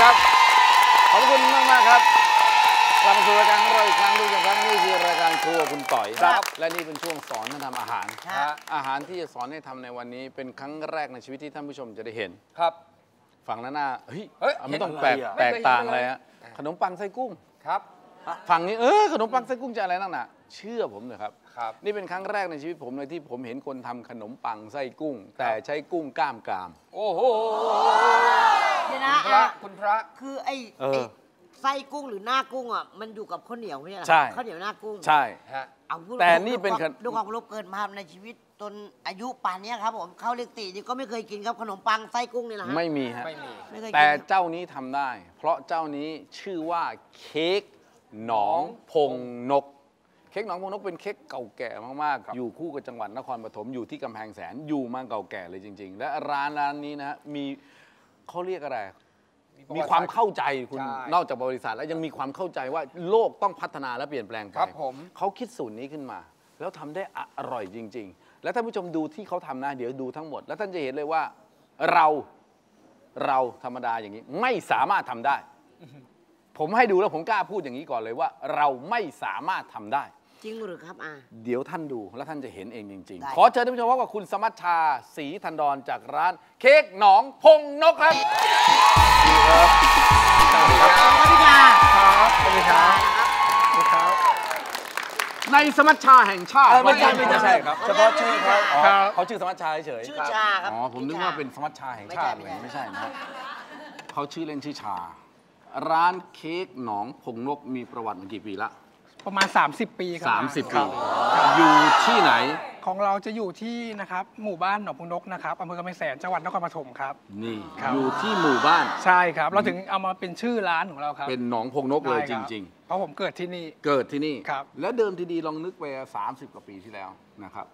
ครับ ขอบคุณมากมากๆครับกลับมาสู่รายการของเราอีกครั้งด้วยกันครับนี่คือรายการครัวคุณต่อยครับ และนี่เป็นช่วงสอนท่านทำอาหารฮะอาหารที่จะสอนให้ทำในวันนี้เป็นครั้งแรกในชีวิตที่ท่านผู้ชมจะได้เห็นครับ ฝั่งนั้นน่าเฮ้ยเฮ้ยอะมันต้องเห็นแปลกอะไรอะแปลกไม่เคยเห็นต่างเลยอะไรฮะขนมปังไส้กุ้งครับฝั่งนี้เออขนมปังไส้กุ้งจะอะไรนักหนาเชื่อผมเถอะครับครับ นี่เป็นครั้งแรกในชีวิตผมเลยที่ผมเห็นคนทำขนมปังไส้กุ้ง แต่ใช้กุ้งกล้ามกราม โอ้โห เดี๋ยวนะคุณพระอะ คุณพระ คือไอ้เออไอ้ไส้กุ้งหรือหน้ากุ้งอะมันอยู่กับข้าวเหนียวไม่ใช่เหรอใช่ ข้าวเหนียวหน้ากุ้งใช่ ฮะ เอาพูดแต่นี่เป็นด้วยความขน ด้วยความเคารพเกินมาในชีวิตจนอายุป่านเนี้ยครับผมเข้าเลขตีนี่ก็ไม่เคยกินครับขนมปังไส้กุ้งเนี่ยนะฮะไม่มีฮะ ไม่มี ไม่เคยกินแต่ครับเจ้านี้ทำได้ เพราะเจ้านี้ชื่อว่าเค้กหนองพงนก เค้กหนองพงนกเป็นเค้กเก่าแก่มากๆ อยู่คู่กับจังหวัดนครปฐมอยู่ที่กำแพงแสนอยู่มาเก่าแก่เลยจริง ๆ และร้านร้านนี้นะฮะมี เขาเรียกอะไร มีความเข้าใจคุณใช่ นอกจากบริษัทแล้วยังมีความเข้าใจว่าโลกต้องพัฒนาและเปลี่ยนแปลงไปครับผม เขาคิดสูตรนี้ขึ้นมา แล้วทำได้อร่อยจริง ๆ แล้วท่านผู้ชมดูที่เขาทำนะเดี๋ยวดูทั้งหมด แล้วท่านจะเห็นเลยว่าเราเราธรรมดาอย่างนี้ ไม่สามารถทำได้ ผมให้ดูแล้วผมกล้าพูดอย่างนี้ก่อนเลยว่า เราไม่สามารถทำได้ จริงหรือครับอะเดี๋ยวท่านดูแล้วท่านจะเห็นเองจริงได้ๆขอเชิญท่านผู้ชมพบกับคุณสมัชชาศรีธันดรจากร้าน เค้กหนองพงนกครับครับสวัสดีค่ะสวัสดีครับ ในสมัชชาแห่งชาติเออไม่ใช่ไม่ใช่ครับ เฉพาะชื่อเขาครับเขาชื่อสมัชชาเฉยๆชื่อชาครับอ๋อผมนึกว่าเป็นสมัชชาแห่งชาติไม่เลใช่ยไม่ไม่ใช่ใช่นะเขาชื่อเล่นชื่อชา ร้านเค้กหนองพงนกมีประวัติมากี่ปีละ ประมาณ 30 ปีครั30คปีรับอยู่ที่ไหน ของเราจะอยู่ที่นะครับหมู่บ้านหนองพุงนกนะครับอำเภอกำแพงแสนจังหวัดนครปฐมครับ นี่ครับ อยู่ที่หมู่บ้าน ใช่ครับ เราถึงเอามาเป็นชื่อร้านของเราครับเป็นหนองพงนกเลยจใช่คบริง ๆ เพราะผมเกิดที่นี่ เกิดที่นี่ ครับ แล้วเดิมทีดีลองนึกไป 30 กว่าปีที่แล้วนะครับ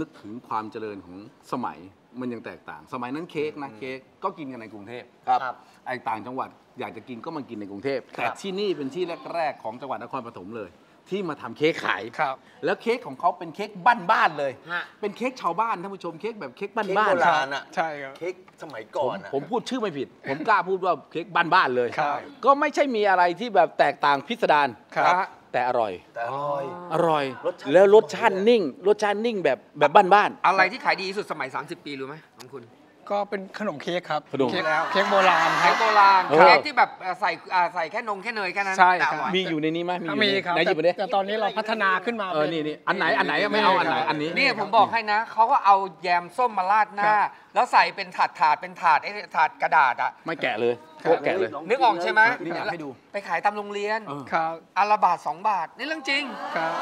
นึกถึงความเจริญของสมัยมันยังแตกต่าง สมัยนั้นเค้กนะเค้กก็กินกันในกรุงเทพครับ ไอ้ต่างจังหวัดอยากจะกินก็มากินในกรุงเทพแต่ที่นี่เป็นที่แรก ๆ ของจังหวัดนครปฐมเลย ที่มาทำเค้กขายครับ แล้วเค้กของเขาเป็นเค้กบ้านๆเลย ฮะ เป็นเค้กชาวบ้านท่านผู้ชมเค้กแบบเค้กบ้านเค้กบ้าโบนราณอะใช่ครับ เค้กสมัยผก่อมนอะผมพูดชื่อไม่ผิด ผมกล้าพูดว่าเค้กบ้านๆเลย ครับก็ไม่ใช่มีอะไรที่แบบแตกต่างพิสดารครับนะฮะแต่อร่อย แต่อร่อย อร่อย รสชาติ แล้วรสชาตินิ่ง รสชาตินิ่งแบบแบบบ้านอะไรที่ขายดีที่สุดสมัย 30 ปีรู้ไหมของคุณ ก็เป็นขนมเค้กครับขนม เค้กแล้ว เค้กโบราณคเค้รักบ โบราณเออ เค้กที่แบบเอ่อใส่อ่าใส่แค่นงแค่เนยแค่นั้นใช่แต่ครับอร่อยๆมีอยู่ในนี้ไหมมีอยู่มีในนี้ครับไหนหยิบมาดิแต่แต่ตอนนี้เราพัฒนาขึ้นมาเออป็นี่นี่อันไหนอันไหนไม่เอาอันไหนอันนี้ นี่ผมบอกให้นะ เขาก็เอาแยมส้มมาราดหน้าครับแล้วใส่เป็นถาดถาดเป็นถาดไอ้ถาดกระดาษอะไม่แกะเลยโป๊ะแกะเลย นึกออกใช่ไหมนี่อยากให้ดู ไปขายตามโรงเรียนเออครับ อันละบาทสองบาท นี่เรื่องจริง ครับ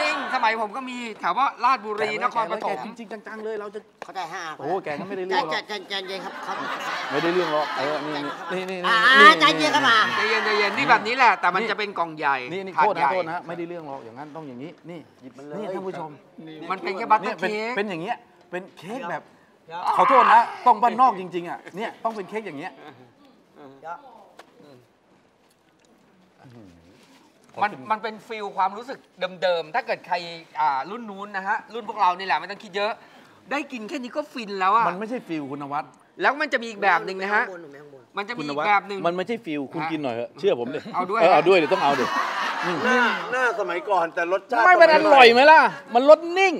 จริงสมัยผมก็มีแถวว่าราชบุรีนครปฐมแกะจริงๆจังๆเลยเราจะเขาได้ห้าโอ้แกก็ไม่ได้ใจเรื่องหรใจอกใจใจเย็นครับเขาไม่ได้เรื่องหรอกเออนี่นี่นี่อ่านี่ใจเย็นครับอะใจเย็นใจเย็นนี่แบบนี้แหละแต่มันนี่จะเป็นกล่องใหญ่นี่นี่ถาดโทษใหนะญ่โทษนะไม่ได้เรื่องหรอกอย่างนั้นต้องอย่างนี้นี่หยิบมันเลยนี่ท่านผู้ชม มันเป็นแค่บัตเตอเนี่ยร์เป็นเค้กเป็นอย่างเงี้ยเป็นเค้กแบบขอโทษนะต้องบ้านนอกจริงๆอะเนี่ยต้องเป็นเค้กอย่างเงี้ย มันมันเป็นฟิลความรู้สึกเดิมๆ ถ้าเกิดใครอ่ารุ่นนู้นนะฮะ รุ่นพวกเรานี่แหละไม่ต้องคิดเยอะ ได้กินแค่นี้ก็ฟินแล้วอะมันไม่ใช่ฟิลคุณนวัดแล้วมันจะมีอีกแบบหนึ่งนะฮะข้างบนหนูไม่ข้างบนมันจะมีคุณนอีกวัดแบบหนึ่งมันไม่ใช่ฟิลคุณฮะกินหน่อยเถอะเชื่อผมดิเอาด้วยเออเอาฮะด้วยเดี๋ยวต้องเอาดิหน้าหน้าสมัยก่อนแต่รสชาติไม่เป็นอร่อยไหมล่ะ มันรสนิ่ง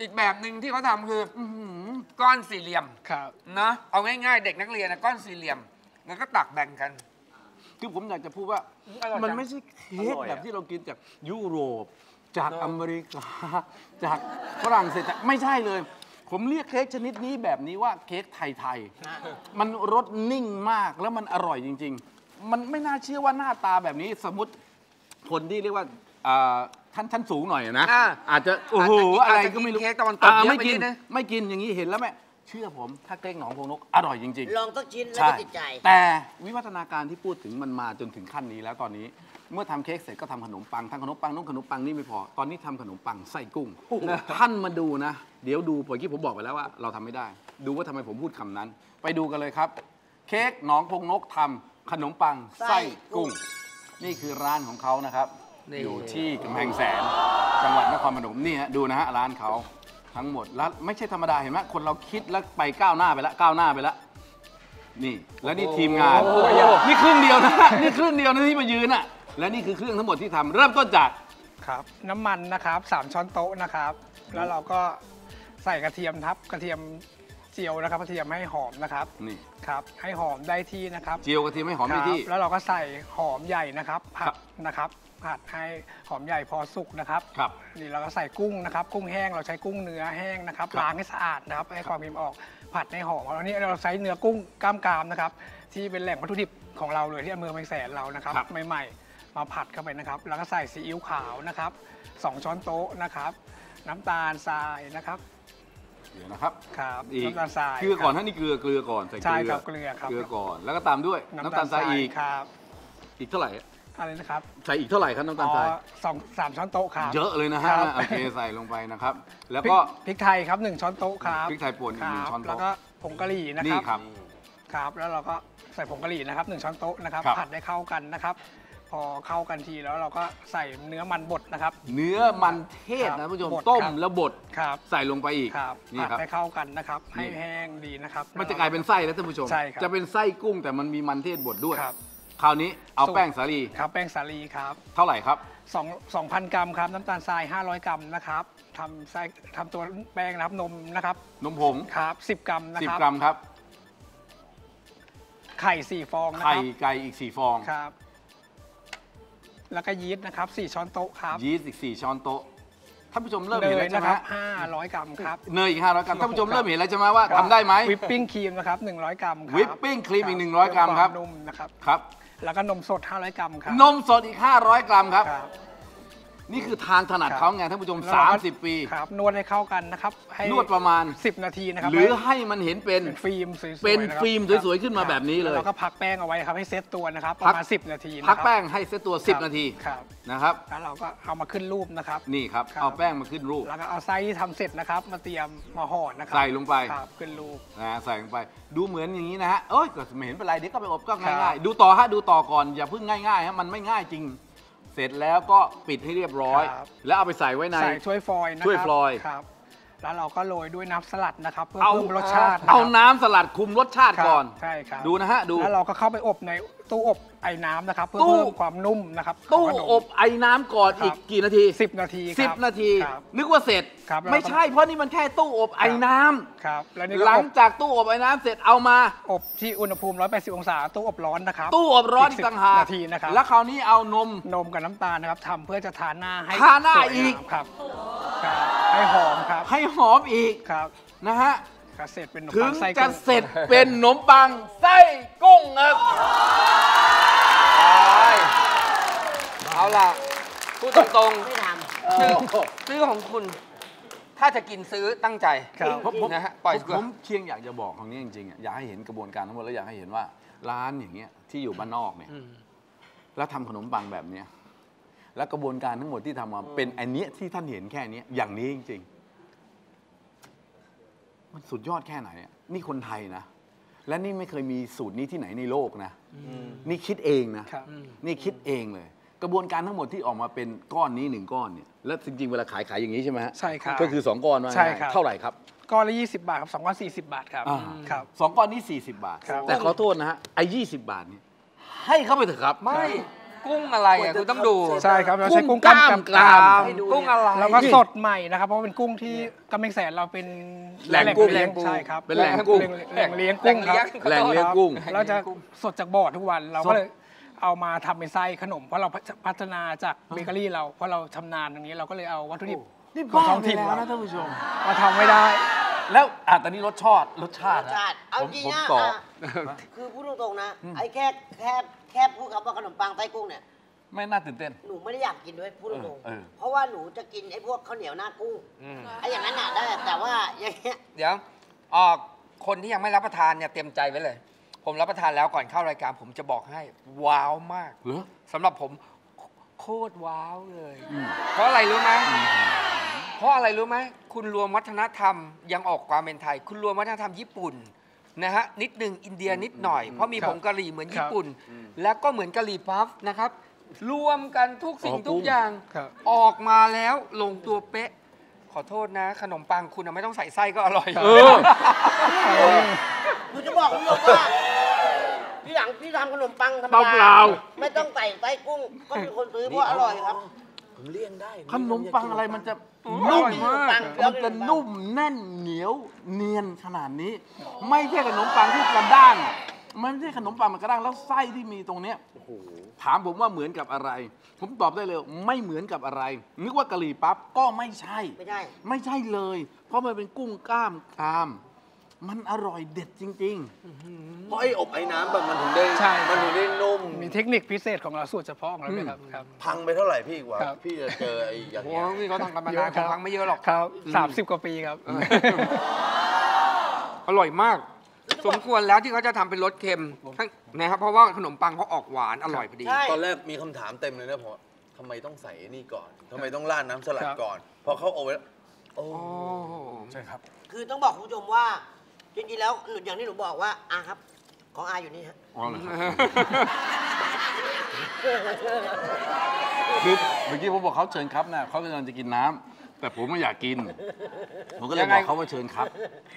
อีกแบบหนึ่งที่เขาทำคืออก้อนสี่เหลี่ยมครับนะเอาง่ายๆ เด็กนักเรียนนะก้อนสี่เหลี่ยมแล้วก็ตักแบ่งกัน คือผมอยากจะพูดว่า อร่อยจังมันไม่ใช่เค้กแบบที่เรากินจากยุโรป จากอเมริกา จากฝรั่งเศสจากไม่ใช่เลย ผมเรียกเค้กชนิดนี้แบบนี้ว่าเค้กไทยๆ มันรสนิ่งมากแล้วมันอร่อยจริง ๆ มันไม่น่าเชื่อว่าหน้าตาแบบนี้สมมติ คนที่เรียกว่าอ่าท่านท่านสูงหน่อยนะอ่าอาจจะโอ้โหอาจจะอะไรอาจจะก็ไม่รู้กินเค้กตะวันตกอ่าเยอะไม่ไปกินนิดนะไม่กินอย่างนี้เห็นแล้วแม่ เชื่อผมถ้าเค้กหนองพงนกอร่อยจริงๆลองต้องชิ้นแล้วใช่ก็ติดใจ แต่วิวัฒนาการที่พูดถึงมันมาจนถึงขั้นนี้แล้วตอนนี้ เมื่อทำเค้กเสร็จก็ทำขนมปังทำขนมปังนุ่งขนมปังนี่ไม่พอ ตอนนี้ทำขนมปังไส้กุ้งท่านมาดูนะ เดี๋ยวดูเมื่อกี้ผมบอกไปแล้วว่า เราทำไม่ได้ ดูว่าทำไมผมพูดคำนั้น ไปดูกันเลยครับ เค้กหนองพงนกทำขนมปังไส้กุ้ง นี่คือร้านของเขานะครับนี่อยู่ที่กำแพงแสน จังหวัดนครปฐมนี่ฮะดูนะฮะร้านเขา ทั้งหมดแล้วไม่ใช่ธรรมดาเห็นไหมคนเราคิดแล้วไปก้าวหน้าไปแล้วก้าวหน้าไปแล้วนี่และนี่ทีมงานโอ้โหนี่ครึ่งเดียวนะนี่ครึ่งเดียวนะที่มายืนอะและนี่คือเครื่องทั้งหมดที่ทำเริ่มต้นจากครับ น้ำมันนะครับสามช้อนโต๊ะนะครับ แล้วเราก็ใส่กระเทียมทับกระเทียม เจียวนะครับกระเทียมให้หอมนะครับนี่ครับให้หอมได้ที่นะครับเจียวกระเทียมให้หอมได้ที่ ครับแล้วเราก็ใส่หอมใหญ่นะครับครัผับดนะครับผัดให้หอมใหญ่พอสุกนะครับครับนี่เราก็ใส่กุ้งนะครับ กุ้งแห้งเราใช้กุ้งเนื้อแห้งนะครับครับล้างให้สะอาดนะครับให้ความเค็มออกผัดในหอมแล้วนี่เราใช้เนื้อกุ้งกล้ามกรามนะครับ ที่เป็นแหล่งวัตถุดิบของเราเลยที่อำเภอเมืองแสนเรานะครับครับ ใหม่ๆ มาผัดเข้าไปนะครับ แล้วก็ใส่ซีอิ๊วขาวนะครับสองช้อนโต๊ะนะครับ น้ำตาลทรายนะครับ เดี๋ยวนะครับครับอีกน้ำตาลทรายเกลือก่อนคท่ารับนี่เกลือเกลือก่อนใส่เกใช่ลือครับเกลือครับเกลือก่อน แล้วก็ตามด้วยน้ำตาลทรายอีกครับอีกเท่าไหร่อะไรนะครับใส่อีกเท่าไหร่ครับน้ำตาลทรายอ๋อสองสามช้อนโต๊ะครับ เยอะเลยนะฮะครับ โอเคใส่ลงไปนะครับ แล้วพริก็พริกไทยครับหนึ่งช้อนโต๊ะครับพริกไทยป่นอีกหนึ่งครับช้อนโต๊ะแล้วก็ผงกะหรี่นะคนี่รับครับ ครับ แล้วเราก็ใส่ผงกะหรี่นะครับหนึ่งช้อนโต๊ะนะครับ ครับ ผัดให้เข้ากันนะครับพ อเข้ากันทีแล้วเราก็ใส่เนื้อมันบดนะครับ เนื้อมันเทศครันะบผู้ชมบดต้มครับแล้วบดครับใส่ลงไปอีกครับนี่ผัดครับ ให้เข้ากันนะครับ ให้นี่ แห้งดีนะครับ มันจะกลายเป็นไส้แล้วท่านผู้ชม ใช่ครับจะเป็นไส้กุ้งแต่มันมีมันเทศบดด้วย ครับ คราวนี้เอาสูตรแป้งสาลีครับแป้งสาลีครับเท่าไหร่ครับสองสองพันกรัมครับ น้ำตาลทราย 500 กรัมนะครับทำไส้ทำตัวแป้งนะครับนมนะครับนมผงครับ 10 กรัมนะ10ครับกรัมครับไข่สี่ฟองนะไข่ครับไก่อีก4ฟอง ครับ แล้วก็ยีสต์นะครับ4ช้อนโต๊ะครับยีสต์อีก4ช้อนโต๊ะท่านผู้ชมเริ่มเนเห็นยแล้วใช่นะไหมครับฮะ500กรัมครับเนยอีก500กรัมท่านผู้ชมครับเริ่มเห็นแล้วใช่ไหมว่าทำได้ไหมวิปปิ้งครีมนะครับ100กรัมครับวิปปิ้งครีมอีก100กรัมครับเพื่อวานุ่มนะครับครับ แล้วก็นมสด500กรัมครับนมสดอีก500กรัมครับครับ นี่คือทางถนัดครับเขาไงท่านผู้ชมแล้วเราก็30 ปี ครับนวดให้เข้ากันนะครับให้นวดประมาณ 10 นาทีนะครับหรือให้มันเห็นเป็นเป็นฟิล์มสวยๆเป็นนะครับฟิล์มสวยๆขึ้นมาครับแบบนี้เลยแล้วก็พักแป้งเอาไว้ครับให้เซตตัวนะครับปพัระกมาณ10 นาทีนะคพัรักแป้งให้เซตตัว 10 นาทีครับนะครับแล้วเราก็เอามาขึ้นรูปนะครับนี่ครับครับเอาแป้งมาขึ้นรูป แล้วก็เอาไส้ที่ทำเสร็จนะครับมาเตรียมมาห่อนะครัใส่ลงไปครับขึ้นรูปนะฮะใส่ลงไปดูเหมือนอย่างนี้นะฮะเอ้ยก็ไม่เห็นเป็นไรเดี๋ยวก็ไปอบก็ครับง่ายๆดูต่อฮะดูต่อก่อนอย่าเพิ่งง่ายๆฮะมันไม่ง่ายจริง เสร็จแล้วก็ปิดให้เรียบร้อย ครับ แล้วเอาไปใส่ไว้ใน ใส่ถ้วยฟอยล์นะครับถ้วยฟอยล์ ครับ แล้วเราก็โรยด้วยน้ำสลัดนะครับ เพื่อเอา เพิ่มรสชาติะครับเอาน้ำสลัดคุมรสชาติครับก่อนใช่ครับดูนะฮะดู แล้วเราก็เข้าไปอบในตู้อบไอ้น้ำนะครับ เพื่อตู้ เพิ่มความนุ่มนะครับตู้ขงขนม อบไอ้น้ำก่อนครับ อีกกี่นาทีสิบนาทีครับ10นาที ครับ นึกว่าเสร็จ ครับแล้วไม่ใช่เพราะนี่มันแค่ตู้อบไอ้น้ำครับ แล้วนี่หก็ลัองบจากตู้อบไอ้น้ำเสร็จเอามา อบที่อุณหภูมิ 180 องศาตู้อบร้อนนะครับตู้อบร้อนอีกอีกต่างหากนาทีนะครับแล้วคราวนี้เอานม นมกับน้ำตาลนะครับทำเพื่อจะทาหน้าให้ทาหน้าสวยงมอีก ครับครับ ให้หอมครับ ให้หอมอีกครับนะฮะก็เสร็จเป็นขนมถึปังงไส้จะกุ้งเสร็จเป็นขนมปังไส้กุ้งครับเอาล่ะพูดตรงไม่ทๆซื้อซื้อของคุณ ถ้าจะกินซื้อตั้งใจครับ ผมผมนะฮะปล่อยผมผมเพียงอยากจะบอกของนี้จริงๆอะอยากให้เห็นกระบวนการทั้งหมดแล้วอยากให้เห็นว่า ร้านอย่างเงี้ยที่อยู่บ้านนอกเนี่ยแล้วทำขนมปังแบบเนี้ย แล้วกระบวนการทั้งหมดที่ทำมาเป็นอันเนี้ยที่ท่านเห็นแค่เนี้ยอย่างนี้จริง ๆ มันสุดยอดแค่ไหนอะนี่คนไทยนะ และนี่ไม่เคยมีสูตรนี้ที่ไหนในโลกนะนี่คิดเองนะ ครับ นี่คิดเองเลย กระบวนการทั้งหมดที่ออกมาเป็นก้อนนี้หนึ่งก้อนเนี่ยแล้วจริงๆเวลาขายขายอย่างนี้ใช่ไหมฮะใช่ครับก็คือ2ก้อนว่าใช่ง่ายๆครับ เท่าไหร่ครับ ก้อนละ 20 บาทครับสองก้อน40 บาทครับอ่าครับ สองก้อนนี้ 40 บาท ครับ แต่ขอโทษนะฮะไอ้20บาทเนี่ยให้เข้าไปเถอะครับ ไม่ กุ้งอะไรอะคุณต้องดูใช่ครับเราใช้กุ้งกุ้กงล้ามกล้ามกรามให้ดูกุ้งอะไรแล้วก็สดใหม่นะครับเพราะเป็นกุ้งที่กำแพงแสนเราเป็นแหล่งกุ้งเลี้ยใช่ครับเป็นแหล่งกุ้งแหล่งเลี้ยงกุ้งครับแหล่งเลี้ยงกุ้งเราจะสดจากบ่อทุกวันเราก็เลยเอามาทำเป็นไส้ขนม เพราะเราพัฒนาจากเบเกอรี่เราเพราะเราชำนาญตรงนี้เราก็เลยเอาวัตถุดิบนี่ของบ้าท้องไปถิ่นแล้วเรานะท่านผู้ชมมาทำไม่ได้ แล้วอะตอนนี้รสชาติรสชาำรติสชาติ เอาผมจริงผมนะต่ออะคือพูดตรงๆนะ ไอ้แค่แค่แค่พูดคำว่าขนมปังไส้กุ้งเนี่ย ไม่น่าตื่นเต้น หนูไม่ได้อยากกินด้วยพูดตรงเออเออ ๆเพราะว่าหนูจะกินไอ้พวกข้าวเหนียวหน้ากุ้งไอ้อย่างนั้นน่ะได้ แต่ว่าอย่างเงี้ย เดี๋ยวออกคนที่ยังไม่รับประทานเนี่ยเตรียมใจไว้เลย ผมรับประทานแล้วก่อนเข้ารายการผมจะบอกให้ ว้าวมากเหรอสำหรับผมโคตรว้าวเลย เพราะอะไรรู้ไหม เพราะอะไรรู้ไหมคุณรวมวัฒนธรรมยังออกความเป็นไทย คุณรวมวัฒนธรรมญี่ปุ่นนะฮะนิดหนึ่งอินเดียนิดหน่อย เพราะมีครับผงกะหรี่เหมือนครับญี่ปุ่น แล้วก็เหมือนกะหรี่พัฟนะครับ รวมกันทุกสิ่งอ๋อทุกุ้กงอย่างครับออกมาแล้วลงตัวเป๊ะ ขอโทษนะ ขนมปังคุณน่ะไม่ต้องใส่ไส้ก็อร่อยเออหนูจะบอกคุณผู้ชมว่าหลังพี่ทำขนมปังธรรมเปดาล่าไม่ต้องใส่ไส้กุ้งก็มีคนซื้อเพราะอร่อยครับผมเลี่ยงได้ขนมปังอะไรมันจะอ นุ่ร่มอยมากปังมันจะนุ่มแน่นเหนียวเนียนขนาดนี้ ไม่ใช่ขนมปังที่กระด้างมันไม่ใช่ขนมปังมันกระด้างแล้วไส้ที่มีตรงเนี้ยถามผมว่าเหมือนกับอะไร ผมตอบได้เลยไม่เหมือนกับอะไร นึกว่ากะหรี่ปั๊บก็ไม่ใช่ ไม่ใช่ไม่ใช่เลย เพราะมันเป็นกุ้งกล้ามกราม มันอร่อยเด็ดจริงเพราะไอ้อบไอ้น้ำแบบมันถึงได้ใช่ มันถึงได้นุ่มมีเทคนิคพิเศษของเราสูตรเฉพาะของเราด้วยครับครับ พังไปเท่าไหร่พี่กว่า ครับ พี่จะเจอไอ้อย่างโอ้เงี้ยโหนี่เขาทำกันมาเยนานอะครับพังไม่เยอะหรอก ครับสามสิบกว่าปีครับ อร่อยมาก สมควรแล้วที่เขาจะทำเป็นรสเค็มทั้งนะครับเพราะว่าขนมปังเขาออกหวานอร่อยพอดี ใช่ ตอนแรกมีคำถามเต็มเลยนะผมว่าทำไมต้องใส่ไอ้นี่ก่อนทำไมต้องราดน้ำสลัดครับ ก่อนพอเขาอบไว้แล้วโอ้โอ้ ใช่ครับ คือต้องบอกคุณผู้ชมว่า จริงๆแล้วหนูอย่างที่หนูบอกว่าอาครับ ของอาอยู่นี่ฮะๆอ๋อเหรอครับคือเมื่อกี้ผมบอกเขาเชิญครับนะเขากำลังจะกินน้ำแต่ผมไม่อยากกิน ผมก็เลยยังบไงอกเขาว่าเชิญครับ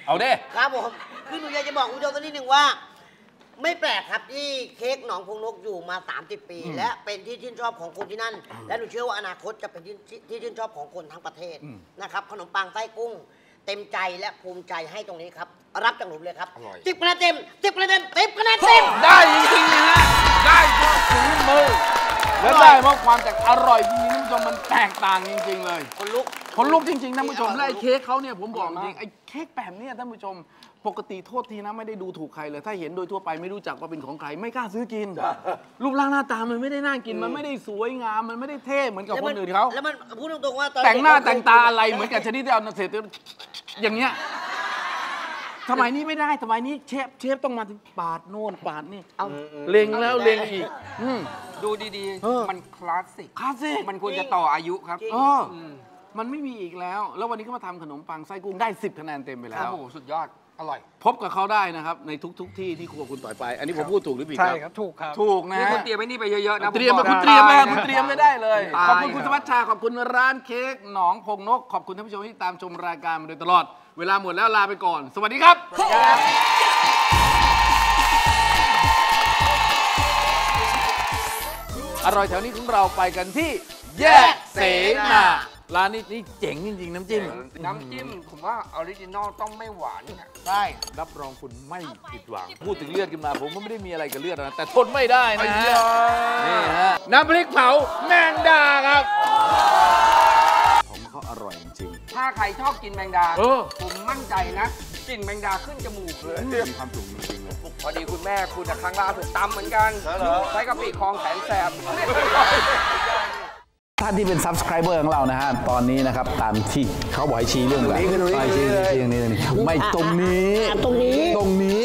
เอาเด้ ครับผมคือหนูอยากจะบอกคุณผู้ชมสักนิดหนึ่งว่า ไม่แปลกครับที่เค้กหนองพงนกอยู่มา 30 ปี และเป็นที่ชื่นชอบของคนที่นั่น และหนูเชื่อว่าอนาคตจะเป็นที่ที่ชื่นชอบของคนทั้งประเทศนะครับขนมปังไส้กุ้ง เต็มใจและภูมิใจให้ตรงนี้ครับ รับจากหนูเลยครับอร่อย สิบคะแนนเต็มสิบคะแนนเต็มสิบคะแนนเต็ม ได้จริงๆนะฮะ ได้เพราะฝีมือและได้เพราะความจากอร่อยจริงๆท่านผู้ชมมันแตกต่างจริง ๆ เลย คนลุก คนลุกจริงๆท่านผู้ชมอร่อยและไอ้เค้กเขาเนี่ยผมบอกจริงไอ้เค้กแบบเนี้ยท่านผู้ชม ปกติโทษทีนะไม่ได้ดูถูกใครเลย ถ้าเห็นโดยทั่วไปไม่รู้จักว่าเป็นของใครไม่กล้าซื้อกิน รูปร่างหน้าตามันไม่ได้น่ากินมันไม่ได้สวยงามมันไม่ได้เท่เหมือนกับคนอื่นเขาแล้วมันพูดตรงๆว่าตอนแต่งหน้าเด็กแต่งตาอะไรเหมือนกับชนิดที่เอาเศษอย่างเงี้ยสมัยนี้ไม่ได้สมัยนี้เชฟเชฟต้องมาถึงปาดโน่นปาดนี่เอาเล็งแล้วเล็งอีกอืมดูดีเออๆมันคลาสสิกคลาสสิกมันควรจะต่ออายุครับเออมันไม่มีอีกแล้ว แล้ววันนี้ก็มาทำขนมปังไส้กุ้งได้ 10 คะแนนเต็มไปแล้โอ้วโหสุดยอด อร่อย พบกับเขาได้นะครับ ในทุกๆที่ที่ครัวคุณต่อยไป อันนี้ผมพูดถูกหรือผิดใช่คครัรับบถูกครับ ถูกนะนี่คุณเตรียมไว้นี่ไปเยอะๆนะเตรียมผมาบคุอกณเตรียมมาตาคุณเตรียมไม่ได้เลยตายขอบคุณคุณสวัสดิ์ชา ขอบคุณร้านเค้กหนองพงนก ขอบคุณท่านผู้ชมที่ตามชมรายการมาโดยตลอด เวลาหมดแล้วลาไปก่อน สวัสดีครับ อร่อยแถวนี้ของเราไปกันที่แยกเสนา ร้านนี้นี่เจ๋งจริงๆ น้ำจิ้มน้ำจิ้มผมว่า original ต้องไม่หวานค่ะใช่รับรองคุณไม่ผิดหวัง พูดถึงเลือดขึ้นมา ผมก็ไม่ได้มีอะไรกับเลือดนะ แต่ทนไม่ได้นะฮะนี่ฮะน้ำพริกเผาแมงดาครับของเขาอร่อยจริงถ้าใครชอบกินแมงดา เออ ผมมั่นใจนะกลิ่นแมงดาขึ้นจมูกเลย มีความสุขจริงๆเลยพอดีคุณแม่คุณน่ะครั้งล่าสุดตำเหมือนกันใช้กะปิคลองแสนแสบ ท่านที่เป็น subscriber ของเรานะฮะ ตอนนี้นะครับ ตามที่เขาบอกให้ชี้เรื่องแบบชี้ชี้ชี้ชี้ตรงนี้ตรงนี้ไม่ตรงนี้ ตรงนี้ตรงนี้